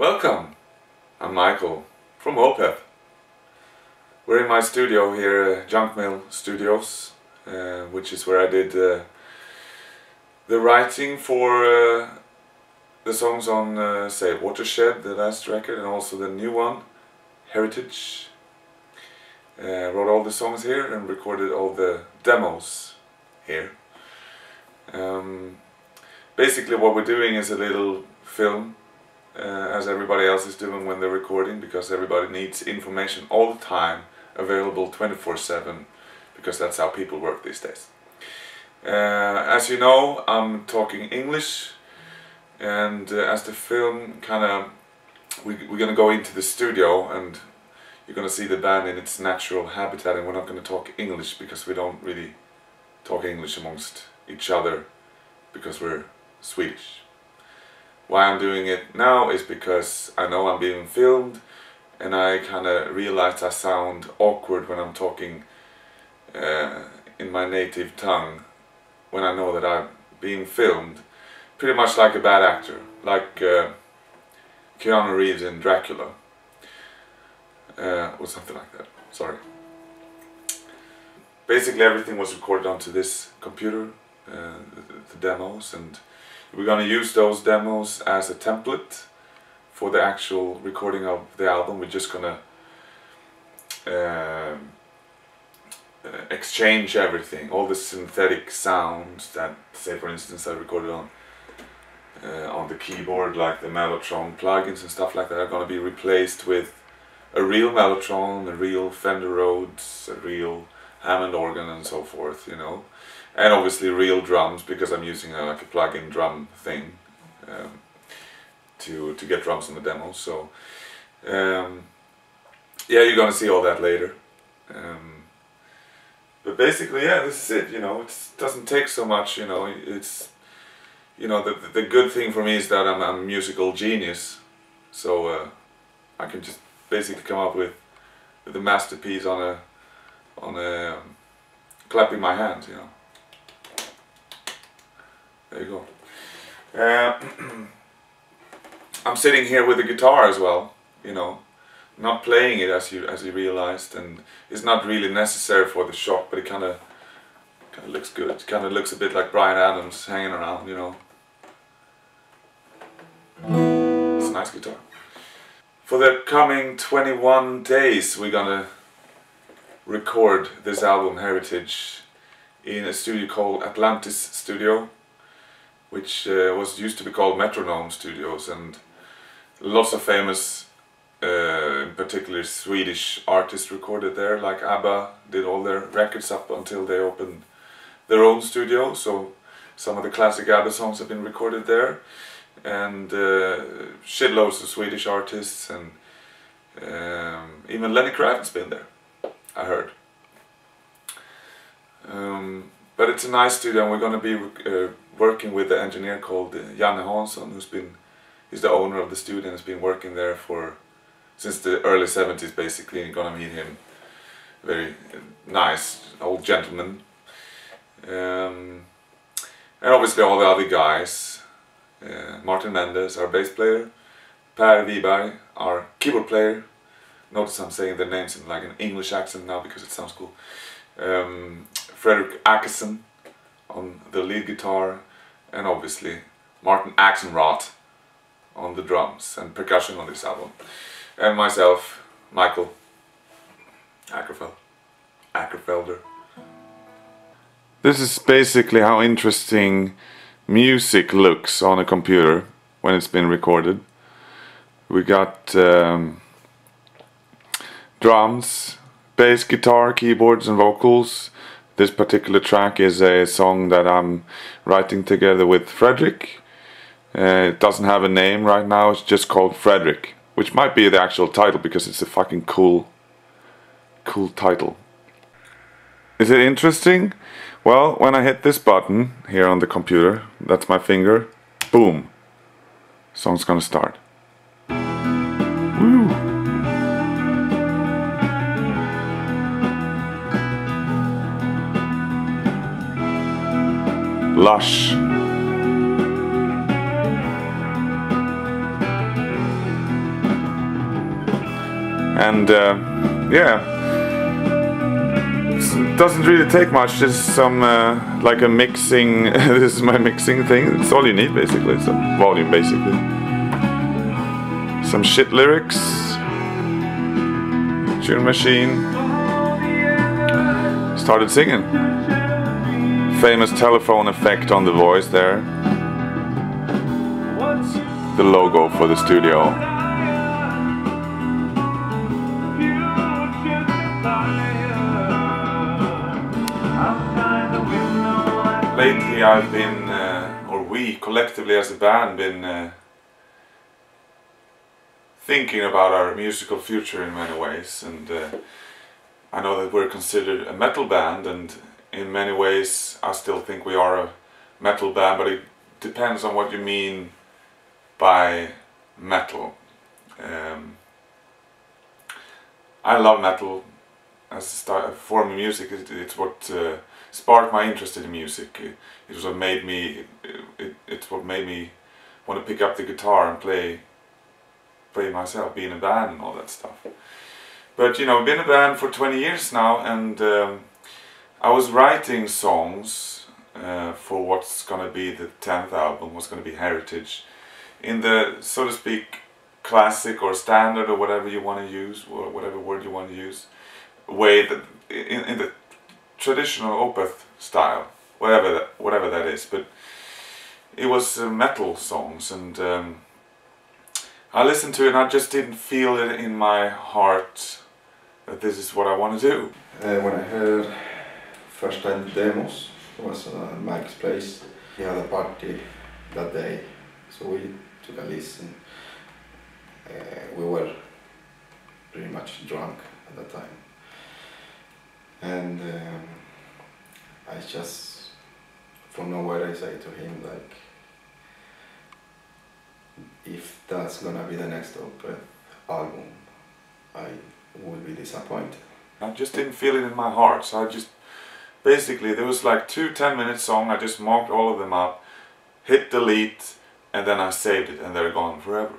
Welcome! I'm Michael from Opeth. We're in my studio here, uh, Junkmail Studios, uh, which is where I did uh, the writing for uh, the songs on, uh, say, Watershed, the last record, and also the new one, Heritage. Uh, wrote all the songs here and recorded all the demos here. Um, basically what we're doing is a little film uh, as everybody else is doing when they're recording because everybody needs information all the time available 24-7 because that's how people work these days. Uh, as you know I'm talking English and uh, as the film kind of we, we're gonna go into the studio and you're gonna see the band in its natural habitat and we're not gonna talk English because we don't really talk English amongst each other because we're Swedish. Why I'm doing it now is because I know I'm being filmed and I kind of realize I sound awkward when I'm talking uh, in my native tongue when I know that I'm being filmed pretty much like a bad actor like uh, Keanu Reeves in Dracula uh, or something like that sorry. Basically everything was recorded onto this computer uh, the, the demos and we're gonna use those demos as a template for the actual recording of the album. We're just gonna uh, exchange everything, all the synthetic sounds that, say for instance, I recorded on uh, on the keyboard, like the Mellotron plugins and stuff like that, are gonna be replaced with a real Mellotron, a real Fender Rhodes, a real Hammond organ, and so forth. You know and obviously real drums because I'm using a, like a plug-in drum thing um, to to get drums in the demo. So um, yeah, you're gonna see all that later. Um, but basically, yeah, this is it. You know, it doesn't take so much. You know, it's you know the the good thing for me is that I'm, I'm a musical genius, so uh, I can just basically come up with with a masterpiece on a on a um, clapping my hands. You know. There you go. Uh, I'm sitting here with a guitar as well, you know, not playing it as you as you realized, and it's not really necessary for the shot, but it kind of kind of looks good. Kind of looks a bit like Bryan Adams hanging around, you know. It's a nice guitar. For the coming 21 days, we're gonna record this album Heritage in a studio called Atlantis Studio which uh, was used to be called Metronome Studios and lots of famous, uh, in particular Swedish artists recorded there, like ABBA did all their records up until they opened their own studio, so some of the classic ABBA songs have been recorded there, and uh, shitloads of Swedish artists, and um, even Lenny Kravitz been there, I heard. Um, but it's a nice studio and we're going to be uh, working with the engineer called uh, Janne Hansson who's been he's the owner of the studio and has been working there for since the early 70s basically and gonna meet him. Very nice old gentleman. Um, and obviously all the other guys uh, Martín Méndez our bass player Per Wiberg our keyboard player. Notice I'm saying their names in like an English accent now because it sounds cool. Um, Fredrik Åkesson on the lead guitar and obviously Martin Axenrot on the drums and percussion on this album. And myself, Michael Ackerfeld, Ackerfelder. This is basically how interesting music looks on a computer when it's been recorded. We got um, drums, bass, guitar, keyboards and vocals this particular track is a song that I'm writing together with Frederick. Uh, it doesn't have a name right now, it's just called Frederick, which might be the actual title because it's a fucking cool, cool title. Is it interesting? Well, when I hit this button here on the computer, that's my finger, boom, song's gonna start. Lush. and uh, yeah. It doesn't really take much. Just some uh, like a mixing this is my mixing thing. It's all you need basically. Some volume basically. Some shit lyrics. Tune machine. Started singing famous telephone effect on the voice there the logo for the studio lately I've been, uh, or we collectively as a band, been uh, thinking about our musical future in many ways. And uh, I know that we're considered a metal band, and in many ways I still think we are a metal band, but it depends on what you mean by metal. Um, I love metal as a form of music. It's what uh, sparked my interest in music. It, it was what made me. It, it's what made me want to pick up the guitar and play, play myself, be in a band and all that stuff. But you know, been a band for 20 years now, and um, I was writing songs uh, for what's gonna be the 10th album, what's gonna be Heritage, in the so to speak classic or standard or whatever you want to use, or whatever word you want to use, way that in, in the traditional Opeth style, whatever that, whatever that is. But it was uh, metal songs, and um, I listened to it, and I just didn't feel it in my heart that this is what I want to do. Uh, when I heard first time demos, was uh, Mike's place. He had a party that day, so we took a listen. Uh, we were pretty much drunk at that time and um, I just from nowhere I say to him like if that's gonna be the next Opeth album I will be disappointed. I just didn't feel it in my heart so I just basically there was like two 10 minute songs I just marked all of them up hit delete and then I saved it and they're gone forever.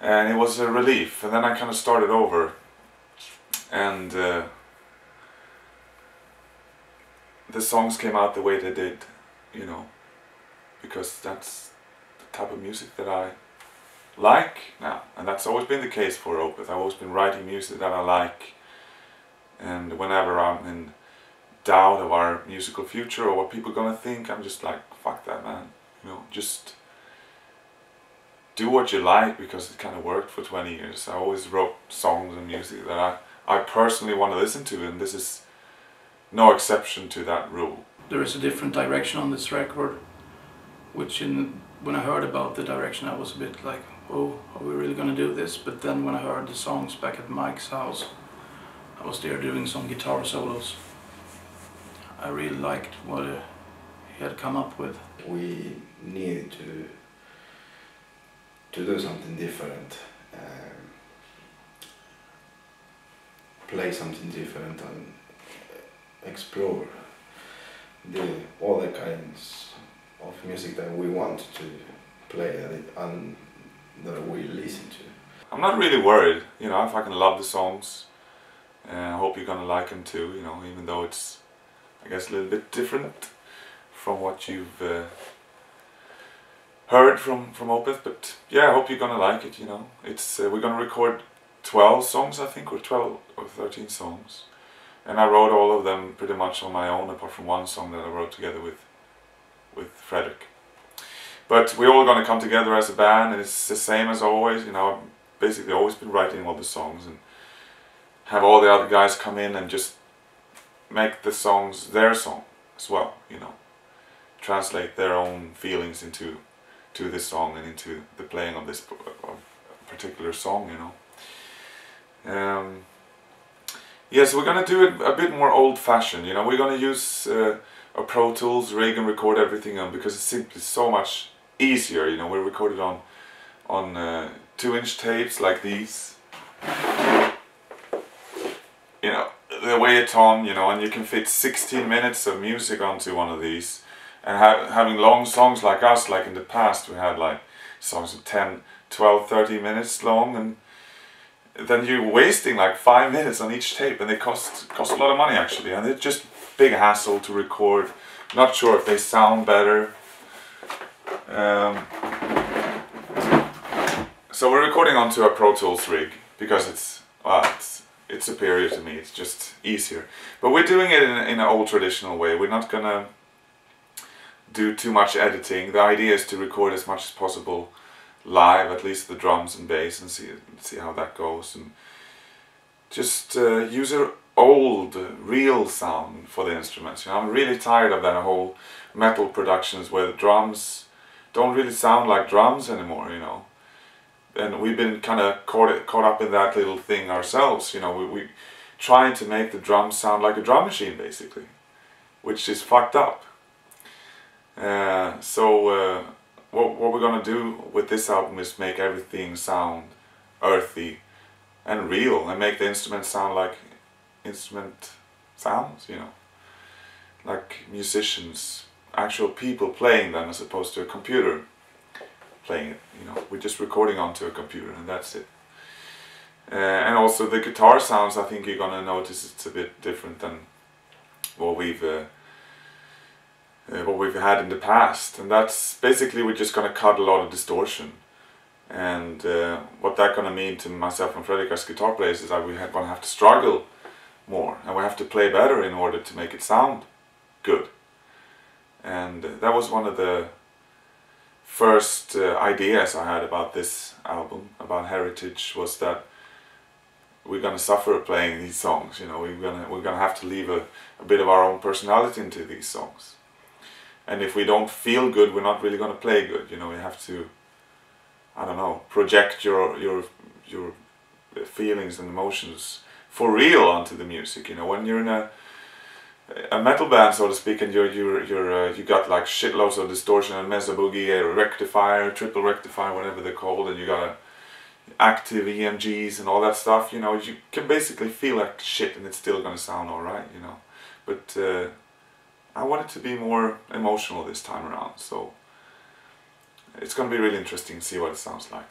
And it was a relief and then I kind of started over. And uh, the songs came out the way they did, you know, because that's the type of music that I like now, and that's always been the case for Opeth. I've always been writing music that I like, and whenever I'm in doubt of our musical future or what people are gonna think, I'm just like, fuck that, man. You know, just do what you like because it kind of worked for 20 years. I always wrote songs and music that I, I personally want to listen to, and this is no exception to that rule. There is a different direction on this record, which in when I heard about the direction I was a bit like, oh, are we really gonna do this? But then when I heard the songs back at Mike's house, I was there doing some guitar solos. I really liked what uh, he had come up with. We needed to to do something different, um, play something different and explore the other kinds of music that we want to play and that we listen to. I'm not really worried, you know, if I can love the songs. And I hope you're gonna like them too, you know, even though it's, I guess, a little bit different from what you've uh, heard from, from Opeth. But yeah, I hope you're gonna like it, you know. It's uh, We're gonna record 12 songs, I think, or 12 or 13 songs and I wrote all of them pretty much on my own, apart from one song that I wrote together with with Fredrik. But we're all gonna come together as a band, and it's the same as always. You know, I've basically always been writing all the songs and have all the other guys come in and just make the songs their song as well. You know, translate their own feelings into to this song and into the playing of this particular song. You know. Um, Yes, we're gonna do it a bit more old-fashioned. You know, we're gonna use uh, a Pro Tools rig and record everything on because it's simply so much easier. You know, we record it on on uh, two-inch tapes like these. The way it's on. You know, and you can fit 16 minutes of music onto one of these. And ha having long songs like us, like in the past, we had like songs of 10, 12, 30 minutes long, and then you're wasting like five minutes on each tape, and they cost cost a lot of money actually, and it's just big hassle to record. Not sure if they sound better. Um, so we're recording onto a Pro Tools rig because it's well, it's it's superior to me. It's just easier. But we're doing it in, in an old traditional way. We're not gonna do too much editing. The idea is to record as much as possible live, at least the drums and bass, and see see how that goes, and just uh, use a old, real sound for the instruments. You know, I'm really tired of that whole metal productions where the drums don't really sound like drums anymore. You know, and we've been kind of caught caught up in that little thing ourselves. You know, we we trying to make the drums sound like a drum machine basically, which is fucked up. Uh, so uh, what what we're gonna do with this album is make everything sound earthy and real, and make the instruments sound like instrument sounds. You know, like musicians, actual people playing them as opposed to a computer playing it. You know, we're just recording onto a computer, and that's it. Uh, and also the guitar sounds, I think you're gonna notice it's a bit different than what we've uh, uh, what we've had in the past, and that's basically we're just gonna cut a lot of distortion. And uh, what that gonna mean to myself and Fredrik as guitar players is that we're gonna have to struggle more, and we have to play better in order to make it sound good. And that was one of the first uh, ideas I had about this album, about Heritage, was that we're gonna suffer playing these songs. You know, we're gonna we're gonna have to leave a, a bit of our own personality into these songs and if we don't feel good we're not really to play good you know we have to i don't know project your your your feelings and emotions for real onto the music you know when you're in a a metal band so to speak and you're you're you're uh, you got like shitloads of distortion and mesa boogie a rectifier triple rectifier whatever they're called and you got a active EMGs and all that stuff you know you can basically feel like shit and it's still gonna sound alright you know but uh, I want it to be more emotional this time around, so it's to be really interesting to see what it sounds like.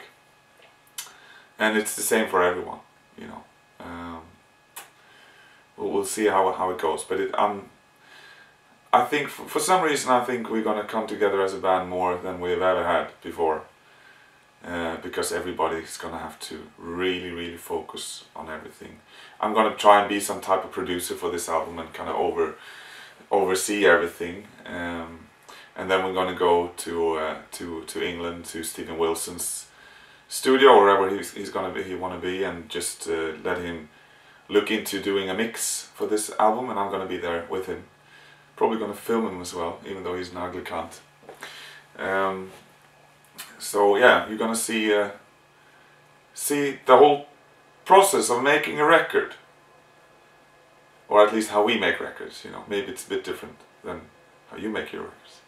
And it's the same for everyone, you know. Um, we'll, see how how it goes, but it, um, I think for, some reason I think we're going to come together as a band more than we've ever had before. Uh, because everybody's gonna have to really really focus on everything. I'm gonna try and be some type of producer for this album and kind of over oversee everything. Um, and then we're gonna go to uh, to to England to Steven Wilson's studio or wherever he's, he's gonna be he wanna be and just uh, let him look into doing a mix for this album and I'm gonna be there with him. Probably gonna film him as well, even though he's an ugly cunt. Um, so yeah, you're gonna see uh, see the whole process of making a record or at least how we make records. You know, maybe it's a bit different than how you make your records.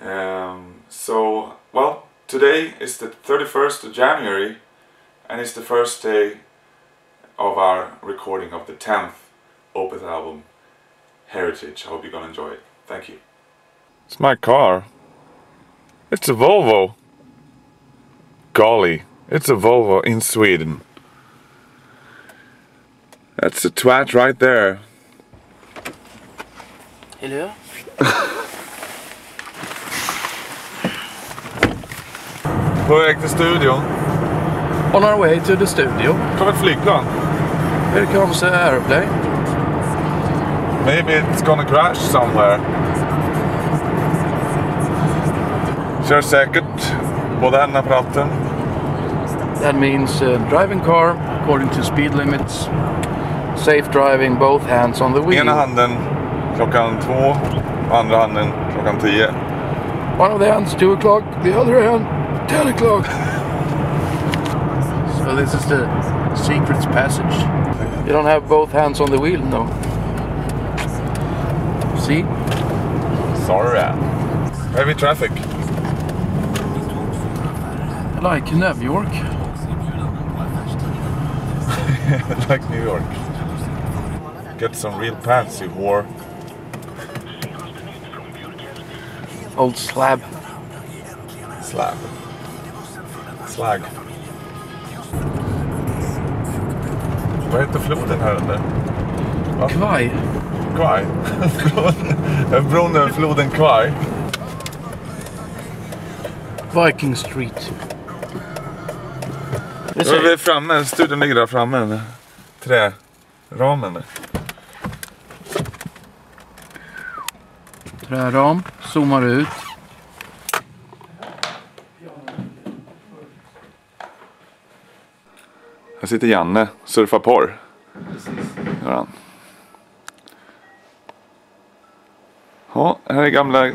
Um, so, well, today is the 31st of January, and it's the first day of our recording of the 10th Opeth album, Heritage. I hope you're gonna enjoy it. Thank you. It's my car. It's a Volvo. Golly, it's a Volvo in Sweden. That's a twat right there. Hello? På väg till studion. On our way to the studio. Kom ett flygplan. Here comes the airplane. Maybe it's gonna crash somewhere. Kör säkert på den. That means uh, driving car according to speed limits. Safe driving, both hands on the wheel. Ena handen klockan två, andra handen klockan tio. One of the hands 2 o'clock, the other hand 10 o'clock. so this is the secrets passage. You don't have both hands on the wheel, no. See? Sorry. Heavy traffic. Like New York. like New York. Get some real pants, you whore. Old slab. Slab. Slag. Vad heter floden här under? Va? Kvaj. Kwai. Bron över floden Kwai. Viking Street. Då är vi framme, studion ligger där framme. Träramen träram, zoomar ut. Här sitter Janne, surfar porr. Gör han. Ja, här är gamla,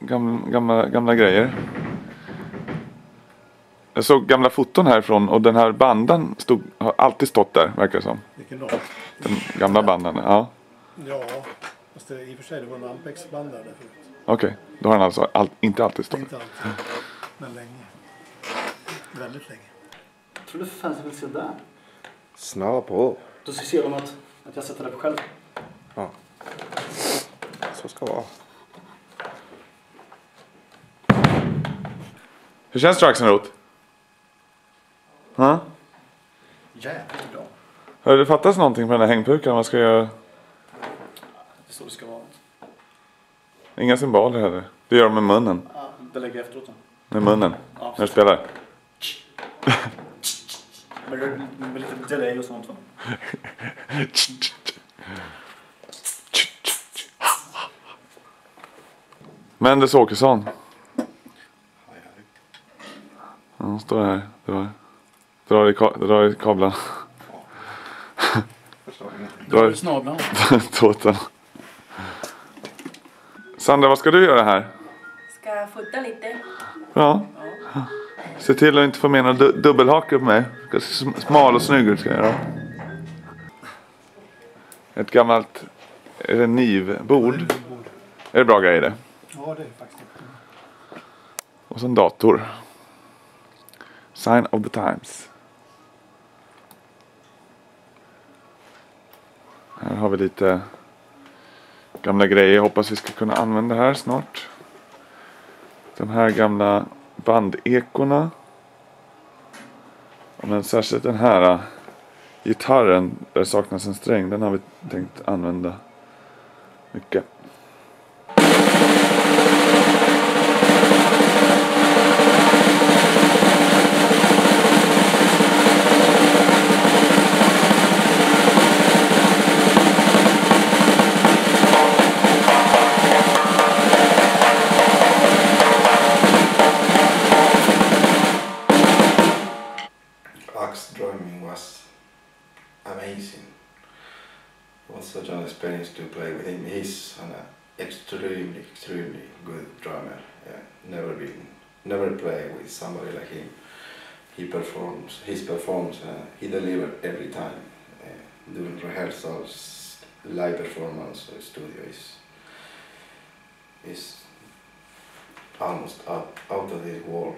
gamla, gamla, gamla grejer. Jag såg gamla foton härifrån och den här bandan stod, har alltid stått där, verkar det som. Vilken då? Den gamla bandan, ja. Ja, fast det, i och för sig det var en Ampex-band där förut. Okej, då har den alltså all, inte alltid stått. Inte alltid, men länge. Väldigt länge. Jag trodde för fan jag ville se där. Snabba på. Då ser de att, att jag sätter det på själv. Så ska det vara. Hur känns det Axelrot? Ja? Jävligt bra. Hör det fattas någonting på den här hängpukan? Vad ska jag göra? Det är så det ska vara. Inga symboler heller. Det gör de med munnen. Ja, det lägger jag efteråt. då. Med munnen. Ja, När du spelar. Men det med lite delay och sånt va? Mendes Åkesson. Ja, Han står här. Drar, drar, i, ka- drar i kablarna. Drar i snablarna. tåten. Sandra, vad ska du göra här? Ska fota lite. Ja. Se till att inte få med några du- dubbelhakar på mig. Ska se sm- Smal och snygg ut ska jag göra. Ett gammalt är det nivbord. Är det bra grejer det? Ja, det är faktiskt det. Och så en dator. Sign of the times. Här har vi lite gamla grejer. Jag hoppas vi ska kunna använda här snart. De här gamla bandekorna. Men särskilt den här äh, gitarren där det saknas en sträng. Den har vi tänkt använda mycket. Extremely, extremely good drummer. Yeah, never been, never play with somebody like him. He performs, his performs, uh, he delivers every time. During rehearsals, live performance, studio is is almost out, out of this world.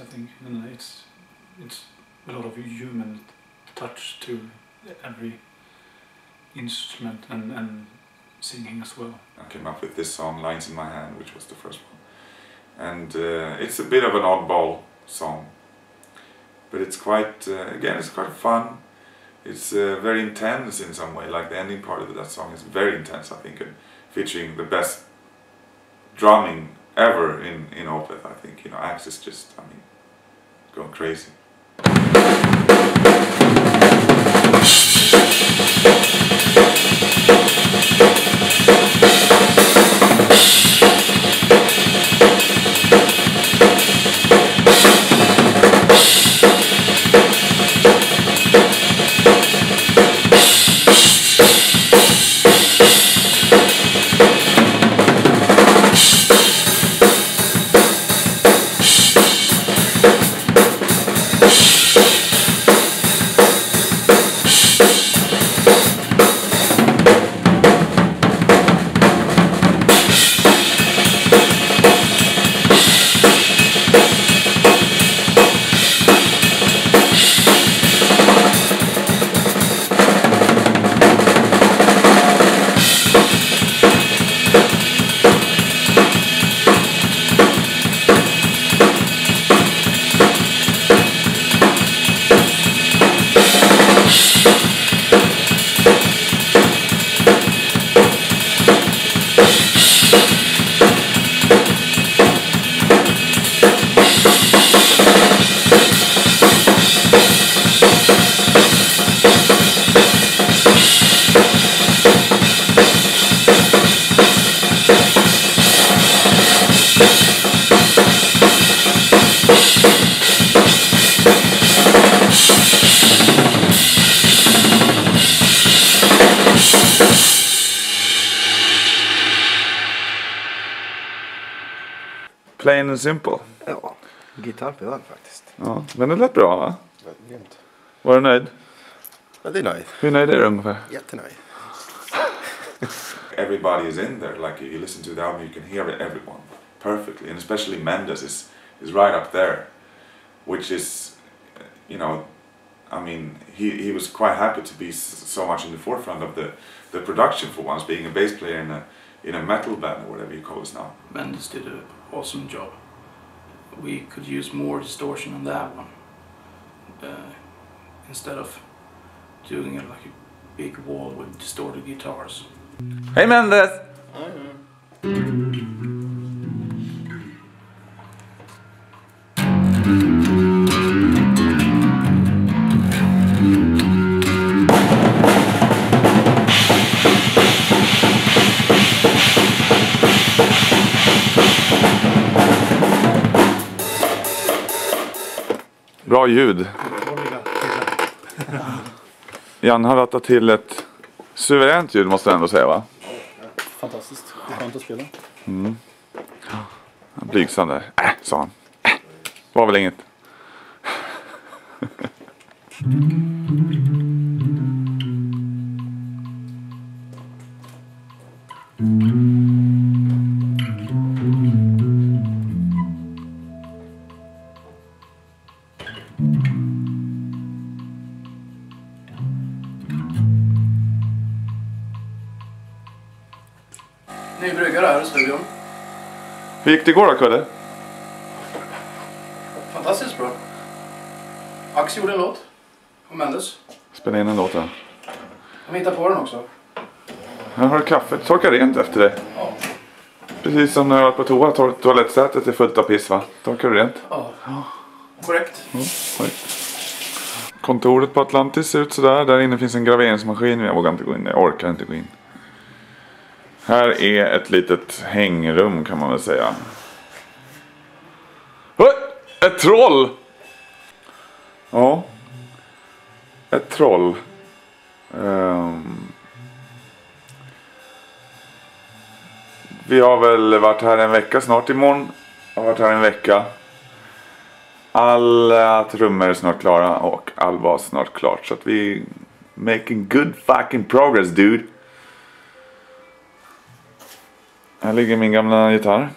I think and it's it's a lot of human touch to every instrument and and singing as well. I came up with this song, Lines in My Hand, which was the first one. And uh, it's a bit of an oddball song. But it's quite, uh, again, it's quite fun. It's uh, very intense in some way, like the ending part of that song is very intense, I think, and featuring the best drumming ever in, in Opeth, I think. You know, Axe is just, I mean, going crazy. Plain and simple. Ja, gitarrpedal faktiskt. Ja, men det lät bra va? Grymt. Var du nöjd? Väldigt nöjd. Hur nöjd är du ungefär? Jättenöjd. Everybody is in there. Like you listen to the album, you can hear everyone perfectly, and especially Méndez is is right up there, which is, you know, I mean, he he was quite happy to be s- so much in the forefront of the the production for once, being a bass player in a in a metal band or whatever you call it now. Méndez did an awesome job. We could use more distortion on that one uh, instead of doing it like a big wall with distorted guitars. Hey Méndez! Bra ljud. Jan har rattat till ett suveränt ljud måste jag ändå säga va? Fantastiskt. Det är skönt att spela. Blygsam där. Äh, sa han. Äh, var väl inget. Ny bryggare här i studion. Hur gick det igår då Kudde? Fantastiskt bra. Ax gjorde en låt. Och Mendes. Spela in en låt då. De hittade på den också. Här har du kaffe. Torka rent efter dig. Ja. Precis som när du har varit på toa. To- Toalettsätet är fullt av piss va? Torkar du rent? ja. Korrekt. Oj. Kontoret på Atlantis ser ut sådär. Där inne finns en graveringsmaskin. men Jag vågar inte gå in. Jag orkar inte gå in. Här är ett litet hängrum kan man väl säga. Ett troll! Ja. Ett troll. Um. Vi har väl varit här en vecka snart. Imorgon har varit här en vecka. Alla trummor är snart klara och all bas snart klart. Så att vi making good fucking progress dude. Här ligger min gamla gitarr.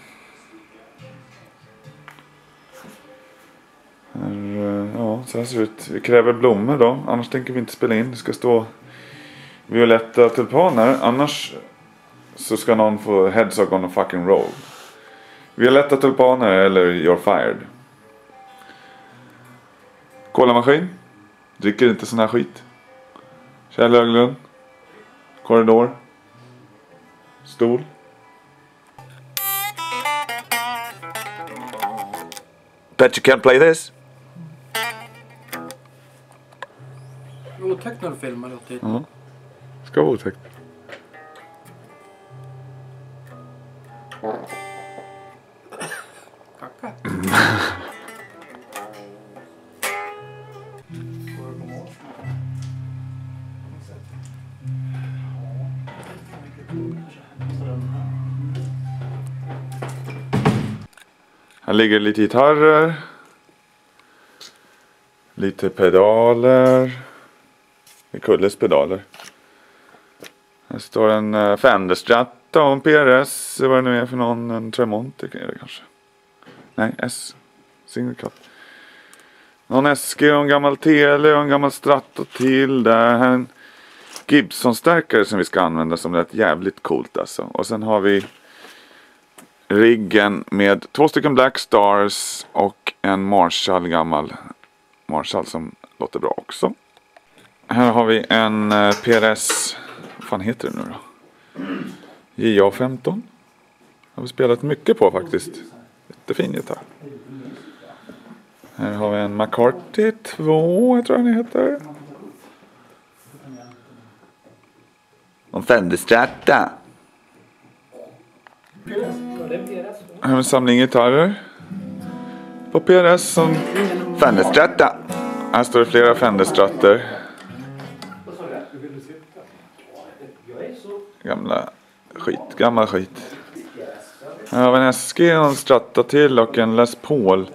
Här, eh, ja, så här ser det ut. Vi kräver blommor då. Annars tänker vi inte spela in. Det ska stå violetta tulpaner. Annars så ska någon få heads on gonna fucking roll. Violetta tulpaner eller you're fired. Kolamaskin. Dricker inte sån här skit. Kjell Höglund. Korridor. Stol. Bet you can't play this? Otäckt när du filmar alltid. Ja. Ska vara otäckt. Kacka. Här ligger lite gitarrer. Lite pedaler. Det är Kulles pedaler. Här står en eh, Fender Strata och en PRS. Vad det nu är för någon. En Tremonti är det kanske. Nej, S. Single cut. Någon SG och en gammal Tele och en gammal Strata till där. Här är en Gibson-stärkare som vi ska använda som lät jävligt coolt alltså. Och sen har vi riggen med två stycken Black Stars och en Marshall gammal Marshall som låter bra också. Här har vi en eh, PRS, vad fan heter det nu då? JA15. Har vi spelat mycket på faktiskt. Jättefin gitarr. Här har vi en McCarthy 2, jag tror den heter. En Fender Strata. Här har vi en samling gitarrer. På PRS som Fenderstratta. Här står det flera Fenderstratter. Gamla skit, gammal skit. Här har vi en SG, en Stratta till och en Les Paul.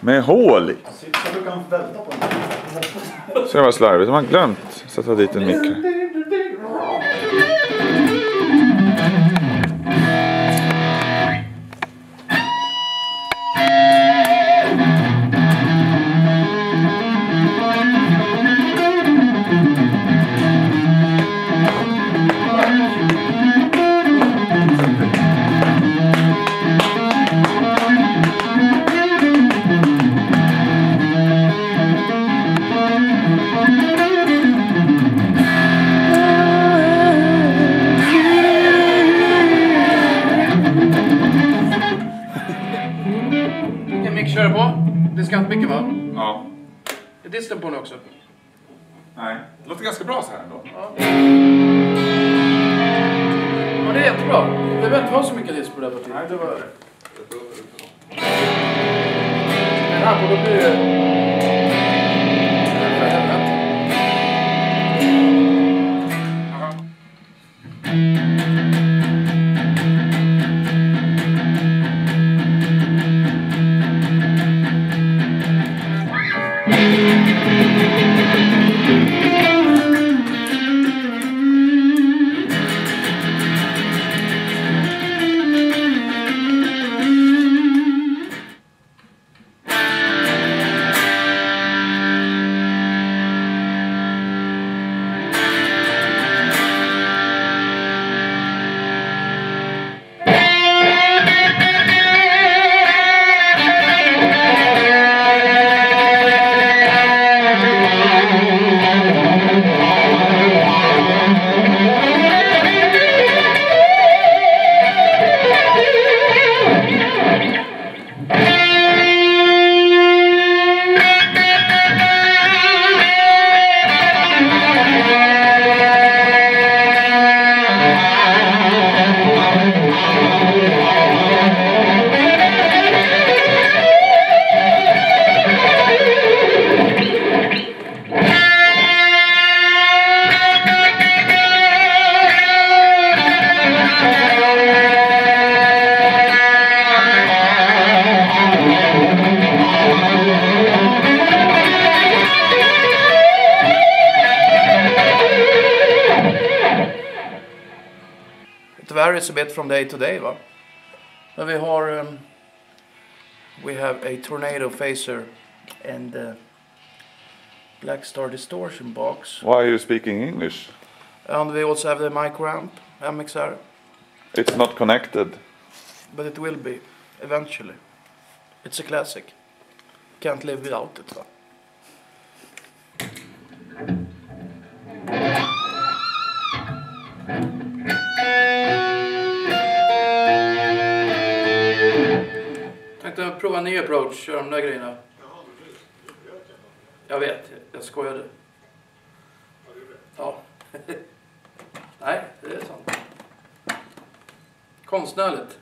Med hål i. Så det var slarvigt. De har glömt sätta dit en mikrofon. From day to day va? Men vi har... Um, we have a tornado phaser and uh, Black Star distortion box. Why are you speaking English? And we also have the micro amp, MXR. It's not connected. But it will be eventually. It's a classic. Can't live without it. Va? Tänkte prova en ny approach, köra de där grejerna. Jag vet, jag skojade. Ja. Nej, det är sant. Konstnärligt.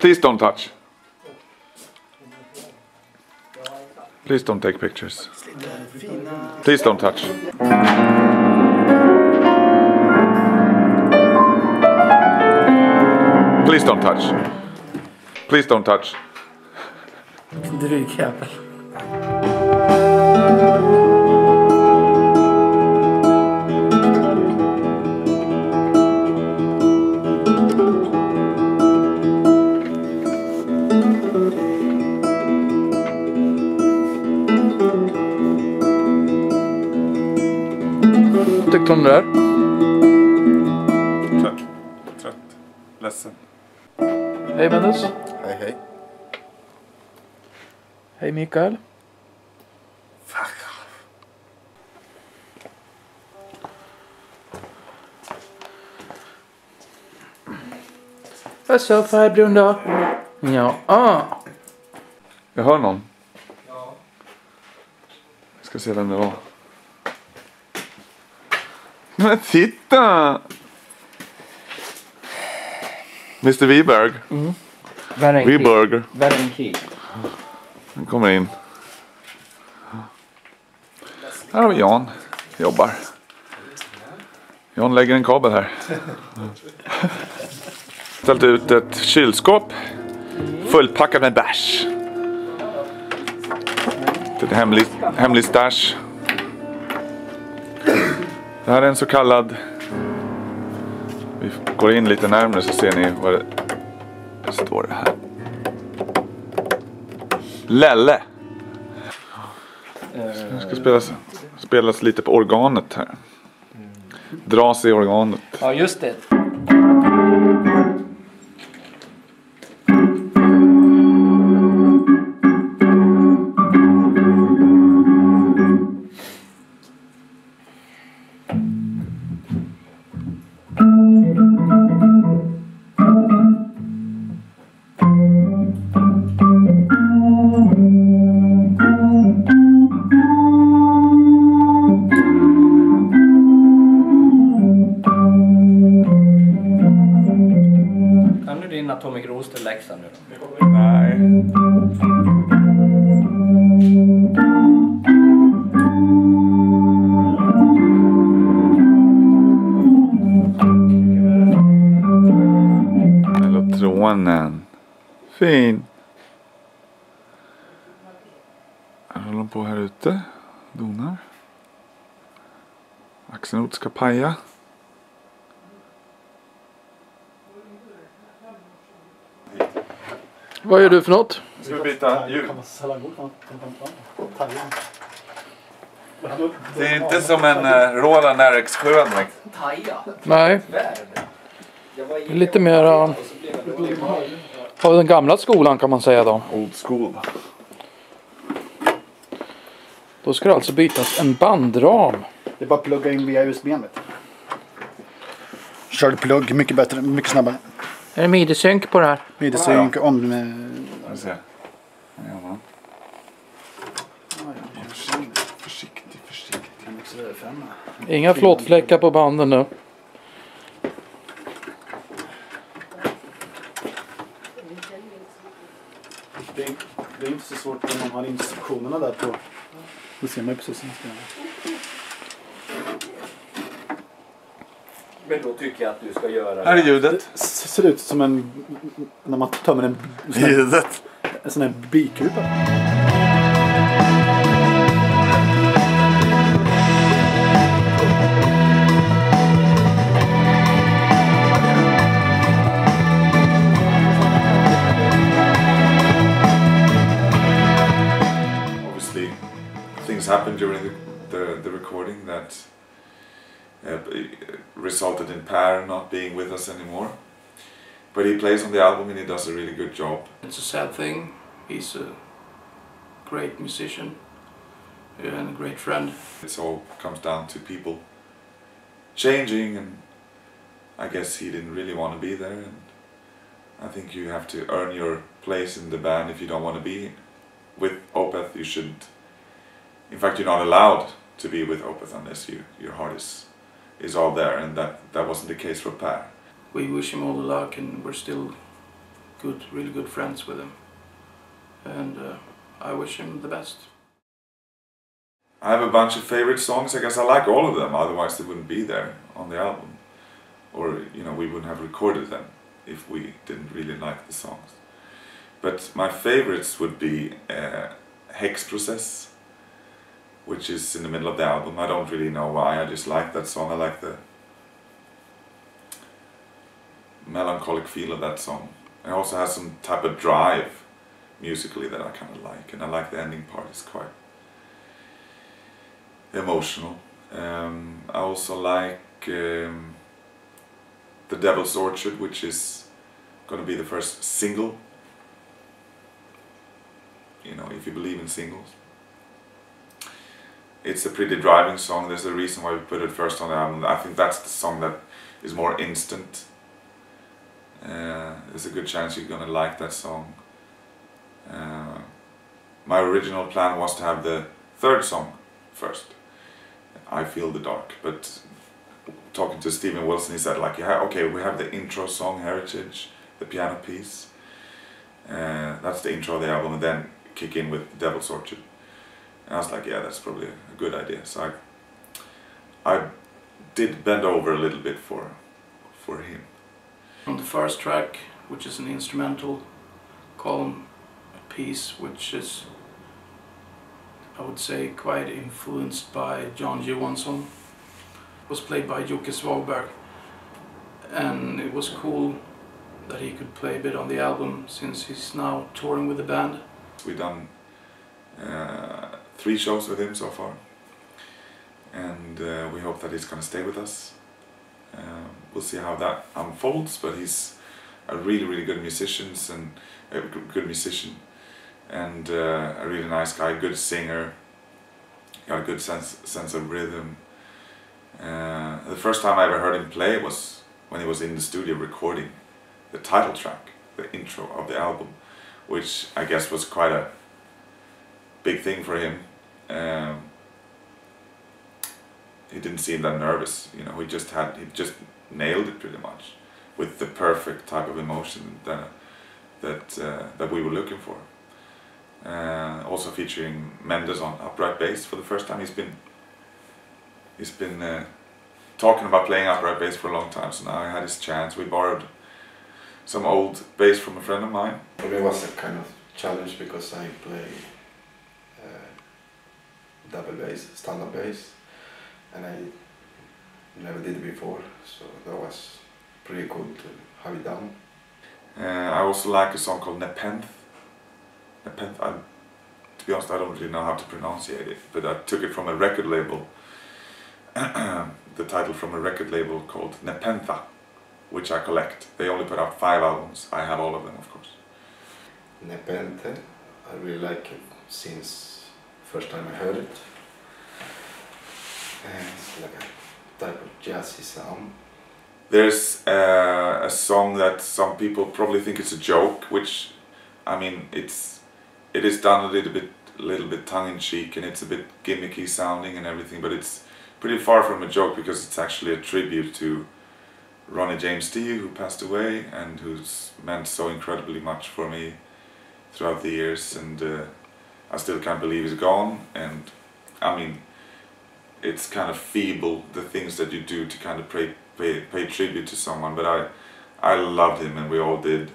Please don't touch. Please don't take pictures. Please don't touch. Please don't touch. Please don't touch. Dryg jävel. Tyckte det där? Trött. Trött. Ledsen. Hej Mendes. Hej hej. Hej Mikael. Vad sa farbrorn då? Ja, ah. Jag hör någon. Jag ska se vem det var. Men titta! Mr Wiberg. Wiberg. Varenki. Han kommer in. Här har vi Jan. Jobbar. Jan lägger en kabel här. Ställt ut ett kylskåp. Fullpackat med bärs. Ett hemlig, hemlig stash. Det här är en så kallad... Vi går in lite närmare så ser ni vad det står här. Lelle. Det ska spelas, spelas lite på organet här. Dras i organet. Ja, just det. Vad gör du för något? Ska vi byta Thailand? Det är inte som en uh, Roland RX7 direkt. Nej, det är lite mer uh, av den gamla skolan kan man säga då. Old school. Då ska det alltså bytas en bandram. Det är bara att plugga in via USB. Körde plugg mycket bättre, mycket snabbare. Är det midi-synk på det här? Midi-sync, om. Ska vi se. Ja. Försiktig, försiktig. Inga flåtfläckar på banden nu. Det är, det är inte så svårt om man har instruktionerna där på... Då ser man ju precis hur man ska göra. Men då tycker jag att du ska göra Här är ljudet. Ser ut som en... När man tömmer en... Ljudet. En sån här bikupa. Obviously, things happened during the, the, the recording that uh, resulted in Per not being with us anymore. But he plays on the album and he does a really good job. It's a sad thing. He's a great musician and a great friend. It all comes down to people changing, and I guess he didn't really want to be there. And I think you have to earn your place in the band if you don't want to be with Opeth. You shouldn't. In fact, you're not allowed to be with Opeth unless you your heart is is all there, and that that wasn't the case for Per. We wish him all the luck and we're still good, really good friends with him. And uh, I wish him the best. I have a bunch of favorite songs. I guess I like all of them. Otherwise, they wouldn't be there on the album, or you know, we wouldn't have recorded them if we didn't really like the songs. But my favorites would be uh, Häxprocess, which is in the middle of the album. I don't really know why. I just like that song. I like the melancholic feel of that song. It also has some type of drive musically that I kind of like, and I like the ending part. It's quite emotional. Um, I also like um, The Devil's Orchard, which is going to be the first single. You know, if you believe in singles. It's a pretty driving song. There's a reason why we put it first on the album. I think that's the song that is more instant. Uh, there's a good chance you're gonna like that song. Uh, my original plan was to have the third song first. I Feel the Dark. But talking to Steven Wilson, he said like, yeah, okay, we have the intro song Heritage, the piano piece. Uh, that's the intro of the album, and then kick in with Devil's Orchard. And I was like, yeah, that's probably a good idea. So I, I did bend over a little bit for, for him. On the first track, which is an instrumental column piece, which is, I would say, quite influenced by Jan Johansson, was played by Jocke Svalberg. And it was cool that he could play a bit on the album since he's now touring with the band. We've done uh, three shows with him so far, and uh, we hope that he's going to stay with us. Uh, we'll see how that unfolds, but he's a really, really good musician and a good musician, and uh, a really nice guy, good singer. Got a good sense sense of rhythm. Uh, the first time I ever heard him play was when he was in the studio recording the title track, the intro of the album which I guess was quite a big thing for him. Um, he didn't seem that nervous, you know. He just had he just nailed it pretty much with the perfect type of emotion that that uh, that we were looking for. Uh, also featuring Méndez on upright bass for the first time. He's been he's been uh, talking about playing upright bass for a long time, so now I had his chance. We borrowed some old bass from a friend of mine. For me, it was a kind of challenge because I play uh, double bass, standard bass, and I never did it before, so that was pretty cool to have it done. Uh, I also like a song called Nepenthe. Nepenthe, I, to be honest, I don't really know how to pronunciate it, but I took it from a record label, the title from a record label called Nepentha, which I collect. They only put out five albums. I have all of them, of course. Nepenthe, I really like it since first time I heard it. Like a type of jazzy sound. There's uh, a song that some people probably think it's a joke, which, I mean, it's it is done a little bit, little bit tongue in cheek, and it's a bit gimmicky sounding and everything, but it's pretty far from a joke because it's actually a tribute to Ronnie James Dio, who passed away and who's meant so incredibly much for me throughout the years, and uh, I still can't believe he's gone. And I mean, it's kind of feeble the things that you do to kind of pay pay, pay tribute to someone, but I I loved him and we all did,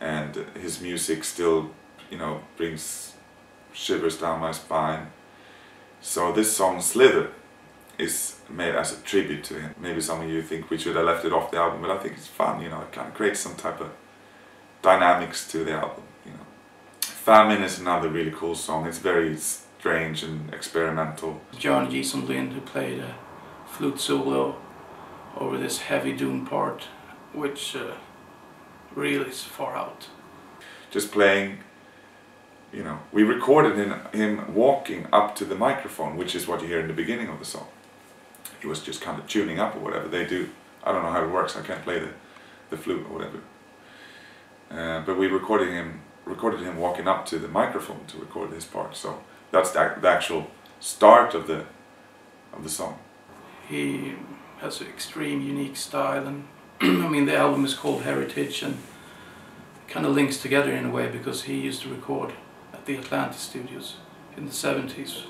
and his music still you know, brings shivers down my spine. So this song Slither is made as a tribute to him. Maybe some of you think we should have left it off the album, but I think it's fun, you know, it kind of creates some type of dynamics to the album, you know. Famine is another really cool song. It's very strange and experimental. Björn J:son Lindh who played a flute solo over this heavy doom part, which uh, really is far out. Just playing, you know, we recorded him, him walking up to the microphone, which is what you hear in the beginning of the song. He was just kind of tuning up or whatever they do. I don't know how it works. I can't play the, the flute or whatever. Uh, but we recorded him recorded him walking up to the microphone to record his part. So that's the, the actual start of the of the song. He has an extreme unique style and I mean the album is called Heritage and kind of links together in a way because he used to record at the Atlantis Studios in the 70s.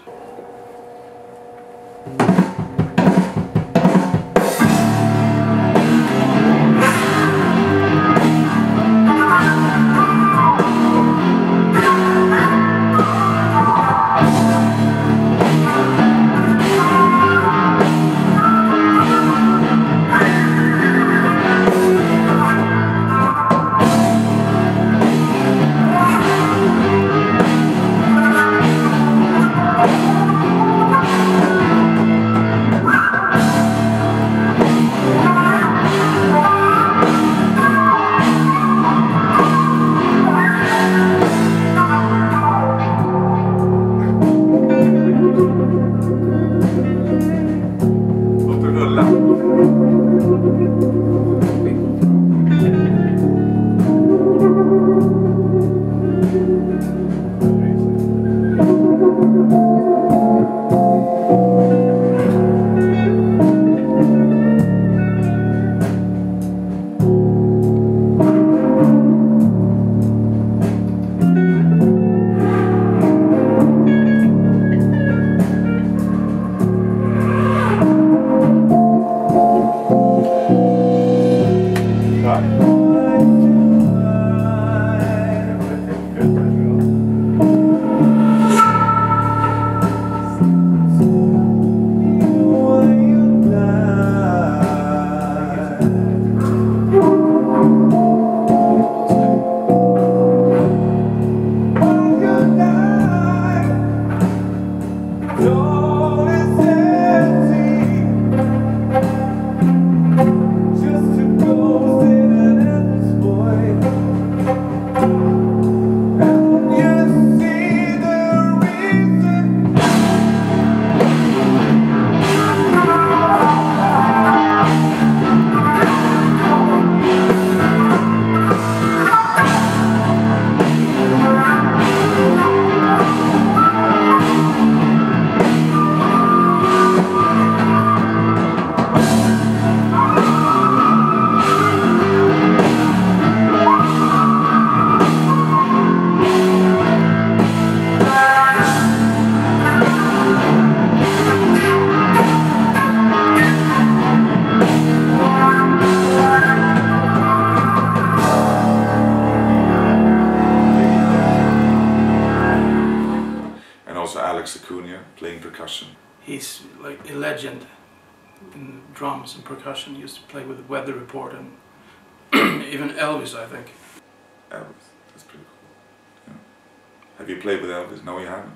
Alex Acuna playing percussion. He's like a legend in drums and percussion. He used to play with the Weather Report and even Elvis, I think. Elvis. That's pretty cool. Yeah. Have you played with Elvis? No, you haven't.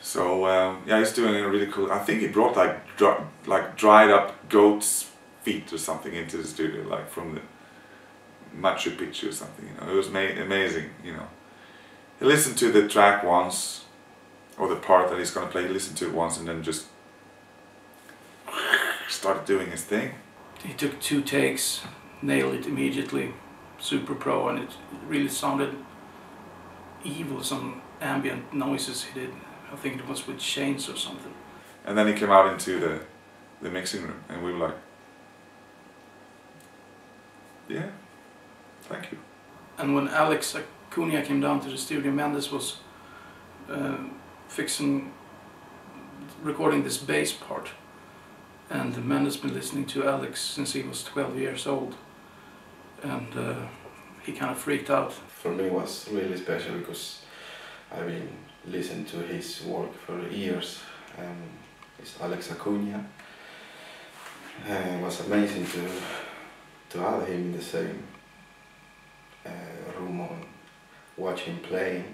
So um, yeah, he's doing a really cool. I think he brought like dry, like dried up goat's feet or something into the studio, like from the Machu Picchu or something. You know, it was ma- amazing. You know, he listened to the track once, or the part that he's gonna play. He listened to it once and then just started doing his thing. He took two takes, nailed it immediately, super pro, and it really sounded evil. Some ambient noises he did. I think it was with chains or something. And then he came out into the the mixing room, and we were like, "Yeah, thank you." And when Alex Acuna came down to the studio, Méndez was uh, fixing, recording this bass part. And Méndez been listening to Alex since he was 12 years old. And uh, he kind of freaked out. For me, it was really special because I've been listening to his work for years. Um, it's Alex Acuna. And it was amazing to to have him in the same uh, room and watch him playing.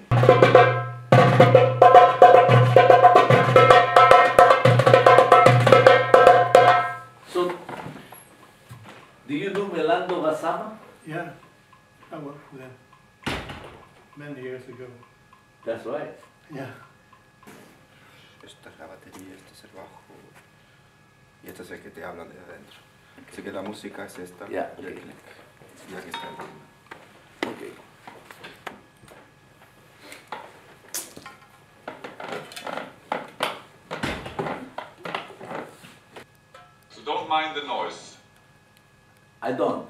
So, do you do Melando Gasama? Yeah, I worked with him many years ago. That's right. Yeah. Esta es la batería, este es el bajo y este es el que te habla de adentro. Así que la música es esta Ya, y, ok. aquí, y aquí está el ritmo. Okay. Mind the noise. I don't.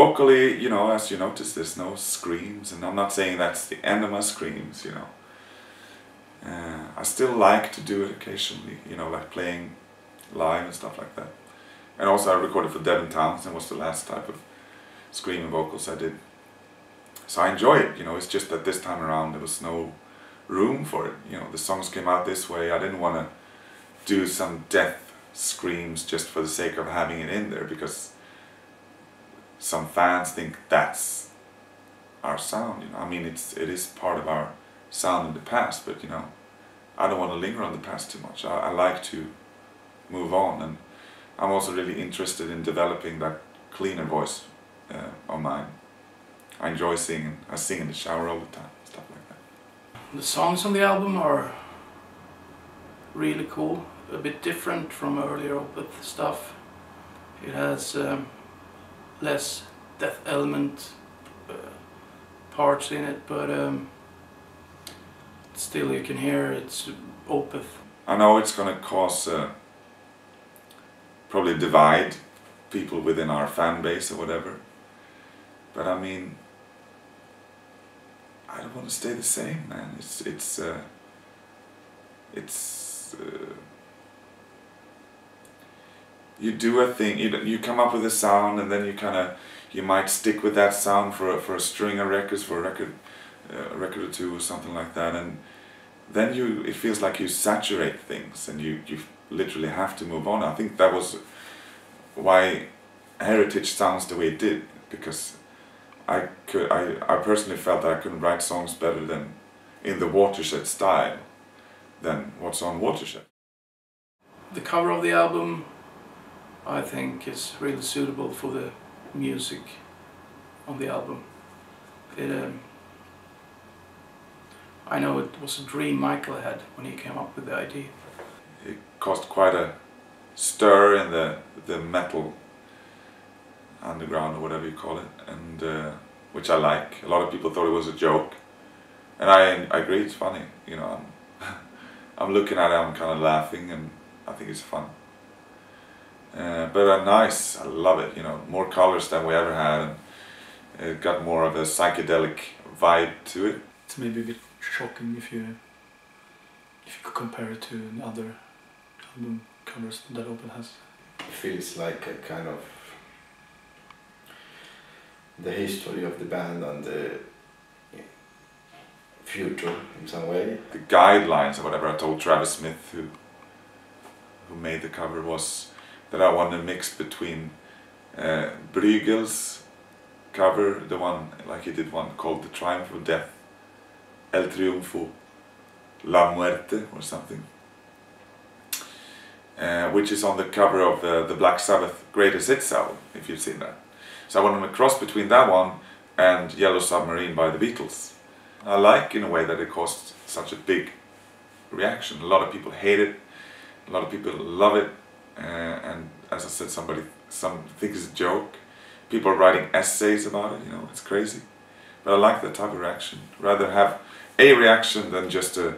Vocally, you know, as you notice, there's no screams, and I'm not saying that's the end of my screams, you know. Uh, I still like to do it occasionally, you know, like playing live and stuff like that. And also, I recorded for Devin Townsend, was the last type of screaming vocals I did. So I enjoy it, you know, it's just that this time around there was no room for it. You know, the songs came out this way, I didn't want to do some death screams just for the sake of having it in there because some fans think that's our sound. You know, I mean, it's it is part of our sound in the past, but you know, I don't want to linger on the past too much. I, I like to move on, and I'm also really interested in developing that cleaner voice uh, of mine. I enjoy singing. I sing in the shower all the time, stuff like that. The songs on the album are really cool, a bit different from earlier stuff. It has um, less death element uh, parts in it, but um, still you can hear it's Opeth. I know it's going to cause uh, probably divide people within our fan base or whatever. But I mean, I don't want to stay the same, man. It's it's uh, it's uh, you do a thing. You you come up with a sound, and then you kind of you might stick with that sound for a, for a string of records, for a record, uh, a record or two or something like that, and then you it feels like you saturate things, and you you literally have to move on. I think that was why Heritage sounds the way it did because I could I, I personally felt that I couldn't write songs better than in the Watershed style than what's on Watershed. the cover of the album, I think, is really suitable for the music on the album. It, um, I know it was a dream Mikael had when he came up with the idea. It caused quite a stir in the the metal underground or whatever you call it, and uh, which I like. A lot of people thought it was a joke, and I I agree it's funny. You know, I'm I'm looking at it, I'm kind of laughing, and I think it's fun. Uh, but uh, nice, I love it. You know, more colors than we ever had, and it got more of a psychedelic vibe to it. It's maybe a bit shocking if you if you could compare it to other album covers that Opeth has. It feels like a kind of the history of the band and the future in some way. the guidelines or whatever I told Travis Smith who who made the cover was that I want to mix between uh, Bruegel's cover, the one like he did one called The Triumph of Death, El Triunfo, La Muerte or something, uh, which is on the cover of uh, the Black Sabbath Greatest Hits album, if you've seen that. So I wanted to cross between that one and Yellow Submarine by the Beatles. I like in a way that it caused such a big reaction. A lot of people hate it, a lot of people love it, and as I said, somebody some think it's a joke. People are writing essays about it. You know, it's crazy. But I like that type of reaction. Rather have a reaction than just a,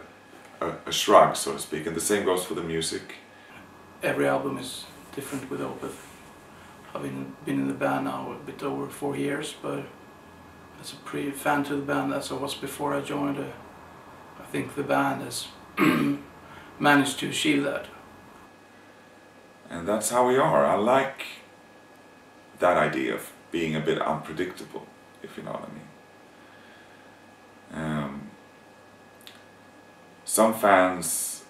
a, a shrug, so to speak. And the same goes for the music. Every album is different with Opeth. I've been, been in the band now a bit over four years, but as a pre fan to the band as I was before I joined, uh, I think the band has managed to achieve that. And that's how we are. I like that idea of being a bit unpredictable, if you know what I mean. Um, some fans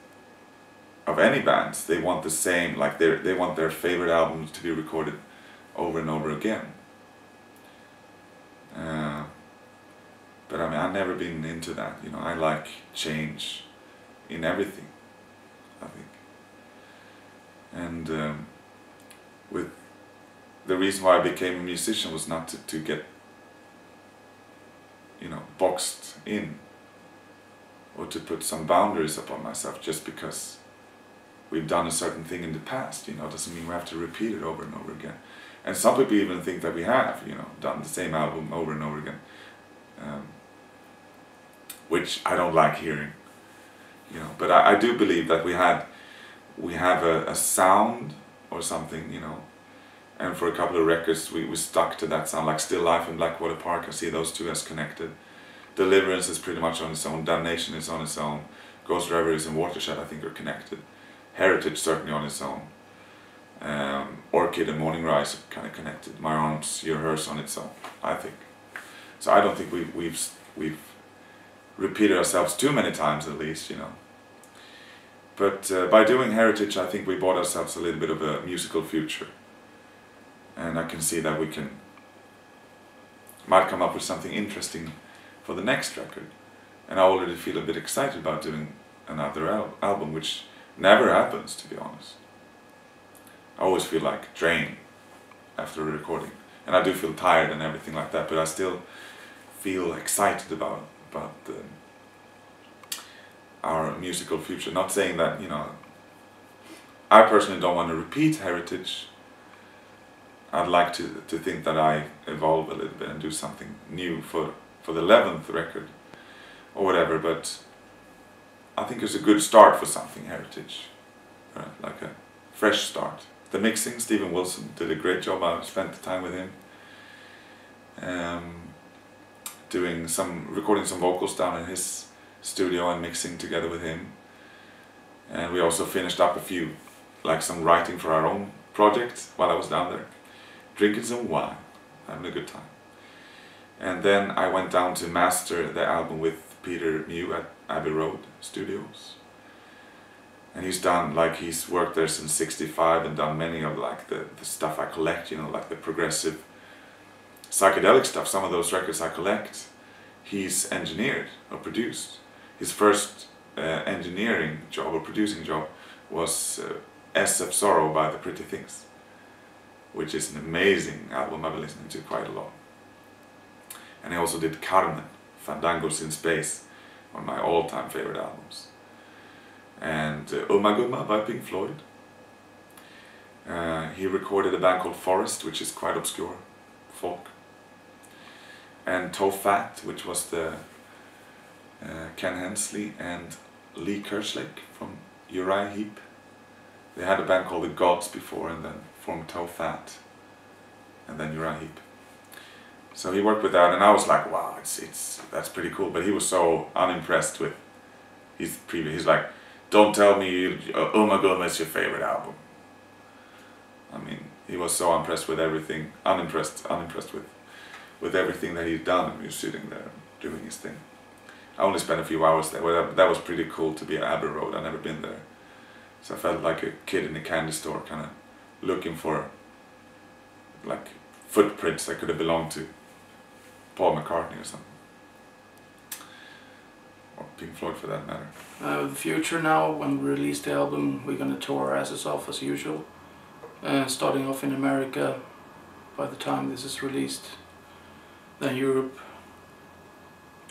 of any bands, they want the same, like they they want their favorite albums to be recorded over and over again. Uh, but I mean, I've never been into that. You know, I like change in everything. I think and um, with the reason why I became a musician was not to, to get you know boxed in or to put some boundaries upon myself just because we've done a certain thing in the past you know doesn't mean we have to repeat it over and over again. And some people even think that we have you know done the same album over and over again um, which I don't like hearing you know. But I, I do believe that we had we have a, a sound or something, you know. And for a couple of records, we, we stuck to that sound, like Still Life and Blackwater Park. I see those two as connected. Deliverance is pretty much on its own. Damnation is on its own. Ghost Reveries and Watershed, I think, are connected. Heritage certainly on its own. Um, Orchid and Morningrise are kind of connected. My Arms, Your Hearse on its own, I think. So I don't think we've we've we've repeated ourselves too many times, at least, you know. But uh, by doing Heritage, I think we bought ourselves a little bit of a musical future. And I can see that we can might come up with something interesting for the next record. And I already feel a bit excited about doing another al album, which never happens, to be honest. I always feel like drained after a recording. And I do feel tired and everything like that, but I still feel excited about, about the our musical future. Not saying that, you know, I personally don't want to repeat heritage. I'd like to, to think that I evolve a little bit and do something new for, for the 11th record or whatever, but I think it's a good start for something, heritage. Right? Like a fresh start. The mixing, Steven Wilson did a great job. I spent the time with him. Um, doing some, recording some vocals down in his studio and mixing together with him. And we also finished up a few, like some writing for our own project while I was down there, drinking some wine, having a good time. And then I went down to master the album with Peter Mew at Abbey Road Studios. And he's done, like he's worked there since 65 and done many of like the, the stuff I collect, you know, like the progressive psychedelic stuff, some of those records I collect, he's engineered or produced his first uh, engineering job or producing job was uh, SF Sorrow by The Pretty Things, which is an amazing album I've been listening to quite a lot. And he also did Carmen, Fandangos in Space, one of my all-time favorite albums. And uh, Ummagumma by Pink Floyd. Uh, he recorded a band called Forest, which is quite obscure folk. And Toe Fat, which was the Ken Hensley and Lee Kerslake from Uriah Heep. They had a band called The Gods before and then formed Toe Fat and then Uriah Heep. So he worked with that and I was like, wow, it's, it's, that's pretty cool. But he was so unimpressed with his previous, he's like, don't tell me uh, Ummagumma is your favorite album. I mean, he was so impressed with everything, unimpressed, unimpressed with, with everything that he'd done and he was sitting there doing his thing. I only spent a few hours there. Well, that, that was pretty cool to be at Abbey Road. I'd never been there. So I felt like a kid in a candy store, kind of looking for like footprints that could have belonged to Paul McCartney or something. Or Pink Floyd for that matter. Uh, the future now, when we release the album, we're gonna tour our asses off as usual. Uh, starting off in America by the time this is released, then Europe,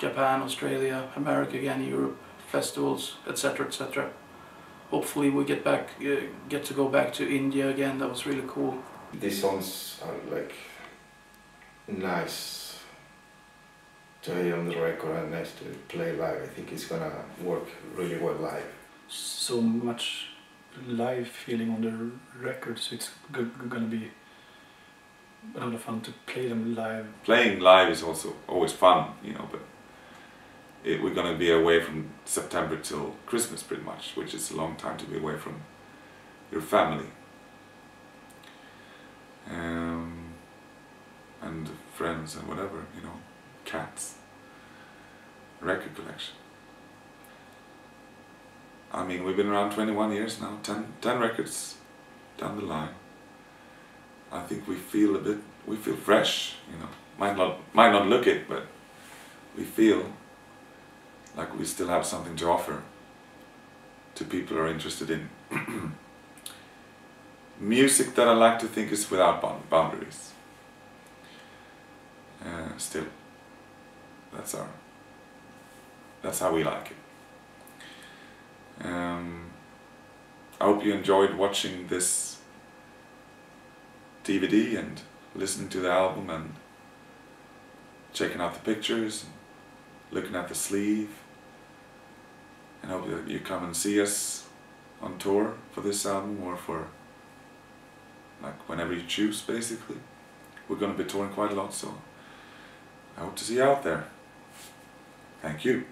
Japan, Australia, America again, Europe, festivals, etc., etc. Hopefully, we get back, uh, get to go back to India again. That was really cool. These songs are like nice to hear on the record and nice to play live. I think it's gonna work really well live. So much live feeling on the record, so it's g- g- gonna be a lot of fun to play them live. Playing live is also always fun, you know, but it, we're gonna be away from September till Christmas pretty much, which is a long time to be away from your family. Um, and friends and whatever, you know, cats, record collection. I mean, we've been around 21 years now, 10, 10 records down the line. I think we feel a bit, we feel fresh, you know. Might not, might not look it, but we feel like we still have something to offer to people who are interested in music that I like to think is without bound- boundaries. Uh, still, that's our, that's how we like it. Um, I hope you enjoyed watching this DVD and listening to the album and checking out the pictures, looking at the sleeve. And hope that you come and see us on tour for this album or for like whenever you choose basically. We're going to be touring quite a lot so I hope to see you out there. Thank you.